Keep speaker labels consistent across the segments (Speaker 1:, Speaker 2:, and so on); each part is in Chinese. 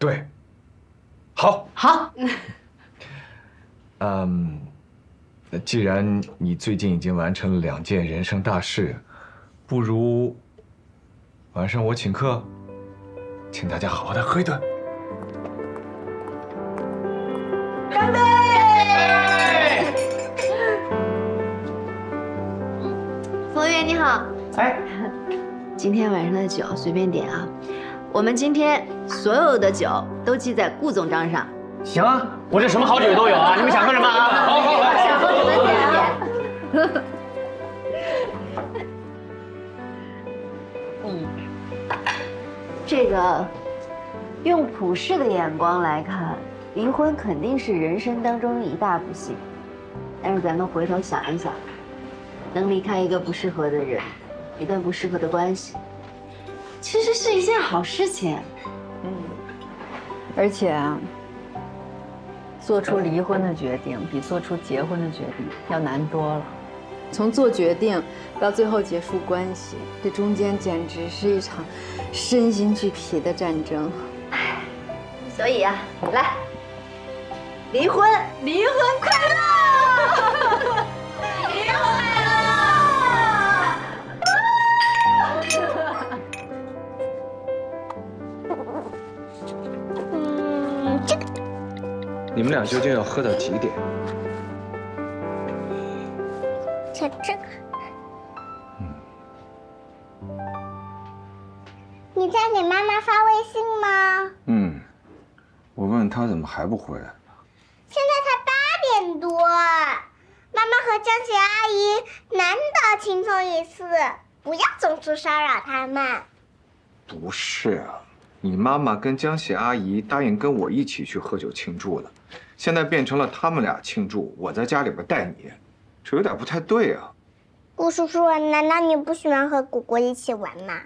Speaker 1: 对，好，
Speaker 2: 好。
Speaker 1: 嗯，那既然你最近已经完成了两件人生大事，不如晚上我请客，请大家好好的喝一顿。
Speaker 2: 干杯！
Speaker 3: 冯源你好，
Speaker 4: 哎，
Speaker 3: 今天晚上的酒随便点啊，我们今天所有的酒都记在顾总账上。
Speaker 4: 行啊，我这什么好酒都有啊，你们想喝什么啊？好好好，
Speaker 3: 想喝什么点啊？嗯，这个用普世的眼光来看，离婚肯定是人生当中一大不幸。但是咱们回头想一想，能离开一个不适合的人，一段不适合的关系，其实是一件好事情。
Speaker 2: 嗯，而且啊。做出离婚的决定比做出结婚的决定要难多了。从做决定到最后结束关系，这中间简直是一场身心俱疲的战争。唉，
Speaker 3: 所以啊，来，离婚，离婚快乐！
Speaker 1: 嗯，这个。你们俩究竟要喝到几点？
Speaker 5: 就这个。嗯。你在给妈妈发微信吗？
Speaker 1: 嗯。我问他怎么还不回来呢？
Speaker 5: 现在才八点多，妈妈和江姐阿姨难得轻松一次，不要总是骚扰他们。
Speaker 1: 不是啊。你妈妈跟江喜阿姨答应跟我一起去喝酒庆祝了，现在变成了他们俩庆祝，我在家里边带你，这有点不太对啊。
Speaker 5: 顾叔叔，难道你不喜欢和果果一起玩吗？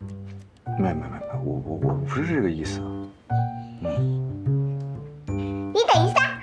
Speaker 1: 没没没没，我我我不是这个意思。
Speaker 5: 嗯，你等一下。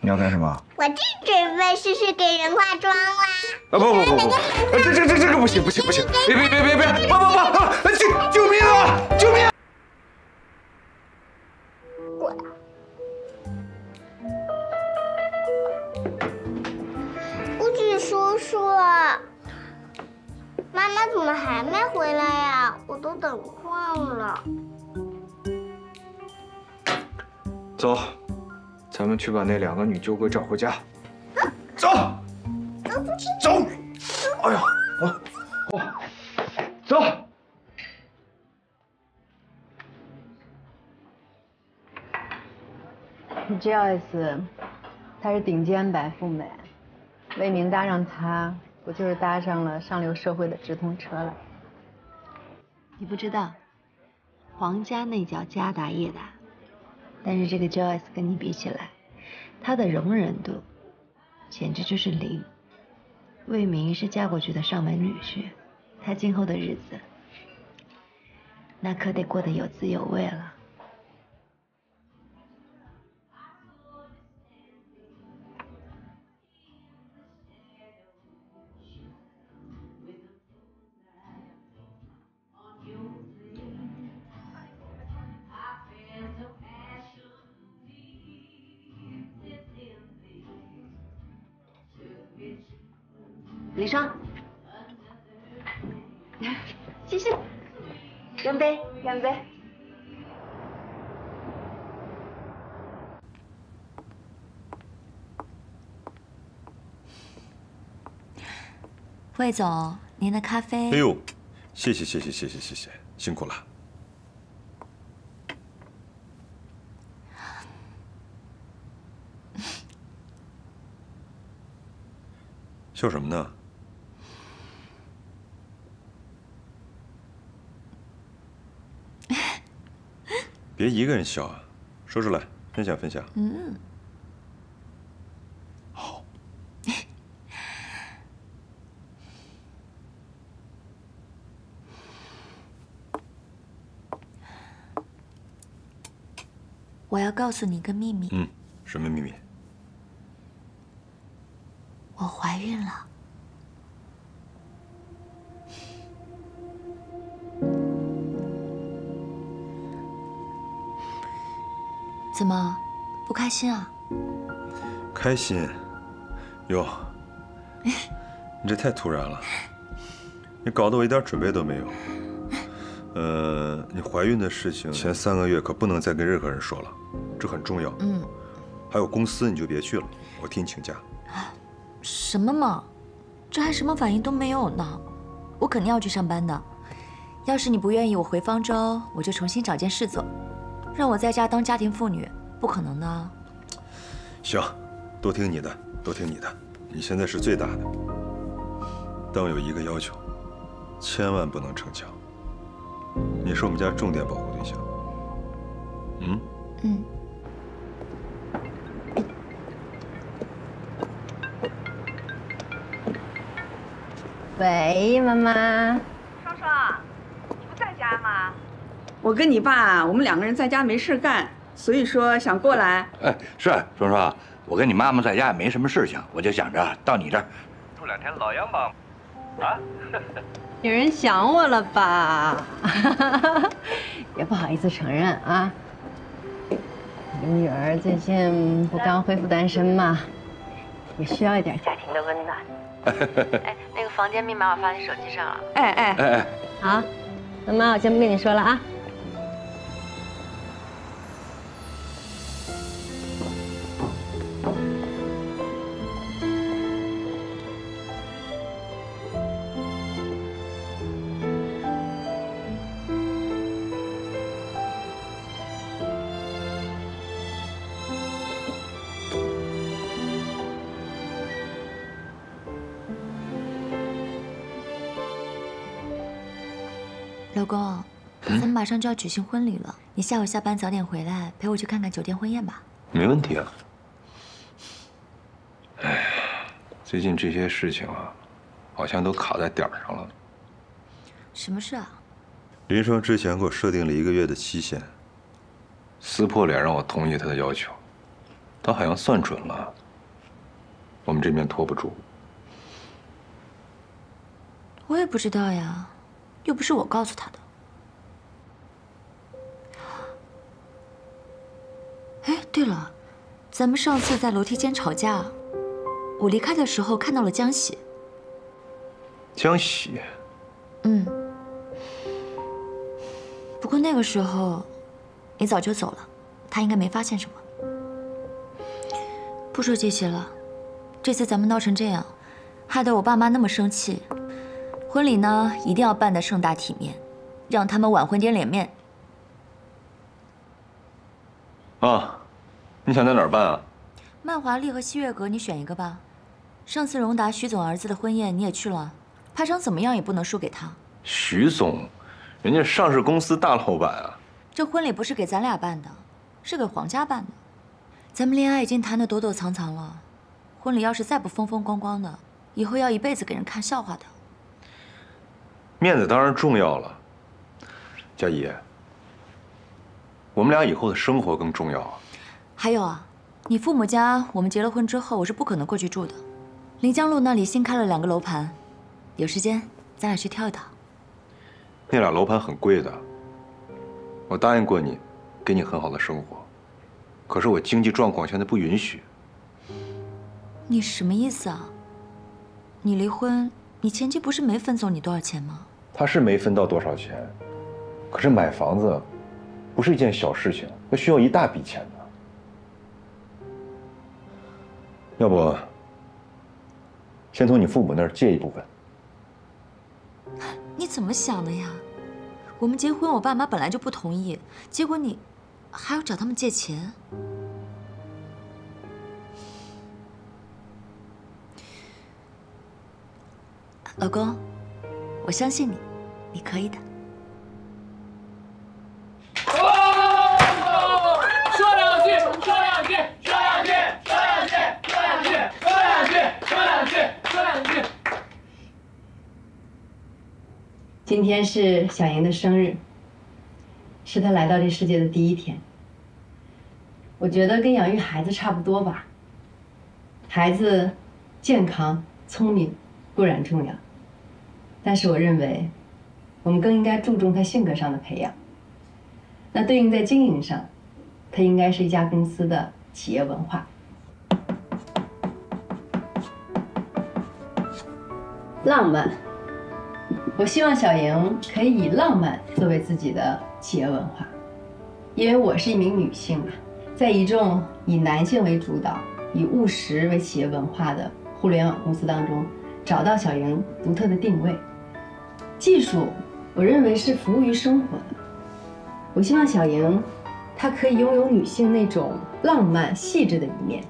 Speaker 1: 你要干什么？
Speaker 5: 我正准备试试给人化妆啦。
Speaker 1: 啊不不不不，这这这这个不行不行不行！别别别别别！不不不！
Speaker 5: 叔叔，妈妈怎么还没回来呀？我都等困了。
Speaker 1: 走，咱们去把那两个女酒鬼找回家。走。走！哎呀，我我走。
Speaker 2: Joyce，她是顶尖白富美，魏明搭上她，不就是搭上了上流社会的直通车了？
Speaker 3: 你不知道，皇家那叫家大业大，但是这个 Joyce 跟你比起来，她的容忍度简直就是零。魏明是嫁过去的上门女婿，他今后的日子，那可得过得有滋有味了。李双，继续，干杯，干杯！
Speaker 6: 魏总，您的咖啡。
Speaker 7: 哎呦，谢谢谢谢谢谢谢谢，辛苦了。笑什么呢？别一个人笑啊，说出来，分享分享。嗯，好。
Speaker 6: 我要告诉你一个秘密。
Speaker 7: 嗯，什么秘密？
Speaker 6: 我怀孕了。怎么，不开心啊？
Speaker 7: 开心。哟，你这太突然了，你搞得我一点准备都没有。呃，你怀孕的事情前三个月可不能再跟任何人说了，这很重要。嗯。还有公司你就别去了，我替你请假。
Speaker 6: 什么嘛，这还什么反应都没有呢，我肯定要去上班的。要是你不愿意我回方舟，我就重新找件事做。让我在家当家庭妇女，不可能的。
Speaker 7: 行，都听你的，都听你的。你现在是最大的，但我有一个要求，千万不能逞强。你是我们家重点保护对象。嗯。嗯。
Speaker 2: 喂，妈妈。
Speaker 8: 双双，你不在家吗？我跟你爸，我们两个人在家没事干，所以说想过来。
Speaker 9: 哎，是双双，我跟你妈妈在家也没什么事情，我就想着到你这儿住两天老洋房。啊？
Speaker 2: 有人想我了吧？也不好意思承认啊。你女儿最近不刚恢复单身吗？也需要一点家庭的温暖。
Speaker 10: 哎，那个房间密码我发你手机上了。
Speaker 8: 哎哎哎哎，
Speaker 2: 好，那妈，我先不跟你说了啊。
Speaker 6: 公，咱们马上就要举行婚礼了，你下午下班早点回来，陪我去看看酒店婚宴吧。
Speaker 7: 没问题啊。哎，最近这些事情啊，好像都卡在点儿上了。
Speaker 6: 什么事啊？
Speaker 7: 林双之前给我设定了一个月的期限，撕破脸让我同意他的要求，他好像算准了，我们这边拖不住。
Speaker 6: 我也不知道呀。又不是我告诉他的。哎，对了，咱们上次在楼梯间吵架，我离开的时候看到了江喜。
Speaker 7: 江喜。
Speaker 6: 嗯。不过那个时候，你早就走了，他应该没发现什么。不说这些了，这次咱们闹成这样，害得我爸妈那么生气。婚礼呢，一定要办得盛大体面，让他们晚婚点脸面。
Speaker 7: 啊，你想在哪儿办啊？
Speaker 6: 曼华丽和西月阁，你选一个吧。上次荣达徐总儿子的婚宴你也去了，排场怎么样也不能输给他。
Speaker 7: 徐总，人家上市公司大老板啊。
Speaker 6: 这婚礼不是给咱俩办的，是给皇家办的。咱们恋爱已经谈得躲躲藏藏了，婚礼要是再不风风光光的，以后要一辈子给人看笑话的。
Speaker 7: 面子当然重要了，佳怡。我们俩以后的生活更重要啊。
Speaker 6: 还有啊，你父母家我们结了婚之后，我是不可能过去住的。临江路那里新开了两个楼盘，有时间咱俩去挑一挑。
Speaker 7: 那俩楼盘很贵的，我答应过你，给你很好的生活，可是我经济状况现在不允许。
Speaker 6: 你什么意思啊？你离婚，你前妻不是没分走你多少钱吗？
Speaker 7: 他是没分到多少钱，可是买房子不是一件小事情，那需要一大笔钱呢。要不，先从你父母那儿借一部分。
Speaker 6: 你怎么想的呀？我们结婚，我爸妈本来就不同意，结果你还要找他们借钱。老公，我相信你。你可以的。说
Speaker 11: 两句，说两句，说两句，说两句，说两句，说两句，说两句，说两句。
Speaker 2: 今天是小莹的生日，是她来到这世界的第一天。我觉得跟养育孩子差不多吧。孩子健康、聪明固然重要，但是我认为。我们更应该注重他性格上的培养。那对应在经营上，它应该是一家公司的企业文化。浪漫，我希望小莹可以以浪漫作为自己的企业文化，因为我是一名女性啊，在一众以男性为主导、以务实为企业文化的互联网公司当中，找到小莹独特的定位。技术，我认为是服务于生活的。我希望小莹，她可以拥有女性那种浪漫细致的一面，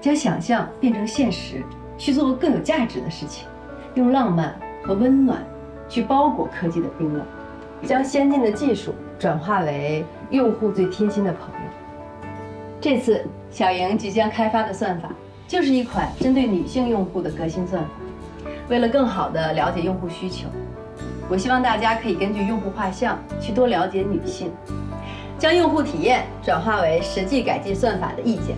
Speaker 2: 将想象变成现实，去做更有价值的事情。用浪漫和温暖去包裹科技的冰冷，将先进的技术转化为用户最贴心的朋友。这次小莹即将开发的算法，就是一款针对女性用户的革新算法。为了更好地了解用户需求，我希望大家可以根据用户画像去多了解女性，将用户体验转化为实际改进算法的意见。